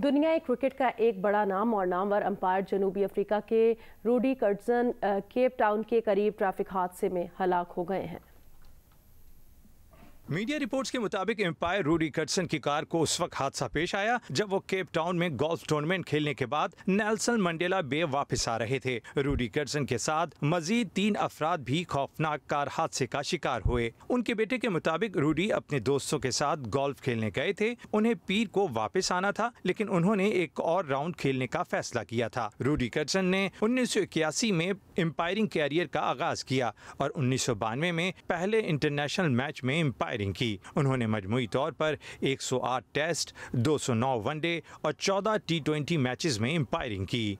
दुनिया क्रिकेट का एक बड़ा नाम और नामवर अंपायर जनूबी अफ्रीका के रूडी कर्टजन केप टाउन के करीब ट्रैफ़िक हादसे में हलाक हो गए हैं। मीडिया रिपोर्ट्स के मुताबिक एम्पायर रूडी कटसन की कार को उस वक्त हादसा पेश आया, जब वो केप टाउन में गोल्फ टूर्नामेंट खेलने के बाद नेल्सन मंडेला बे वापस आ रहे थे। रूडी कटसन के साथ मजीद तीन अफराद भी खौफनाक कार हादसे का शिकार हुए। उनके बेटे के मुताबिक रूडी अपने दोस्तों के साथ गोल्फ खेलने गए थे। उन्हें पीर को वापस आना था, लेकिन उन्होंने एक और राउंड खेलने का फैसला किया था। रूडी कटसन ने उन्नीस सौ इक्यासी में एम्पायरिंग कैरियर का आगाज़ किया और उन्नीस सौ बानवे में पहले इंटरनेशनल मैच में एम्पायर फायरिंग की। उन्होंने मजमू तौर पर 108 टेस्ट 209 वनडे और 14 टी ट्वेंटी मैचेस में एम्पायरिंग की।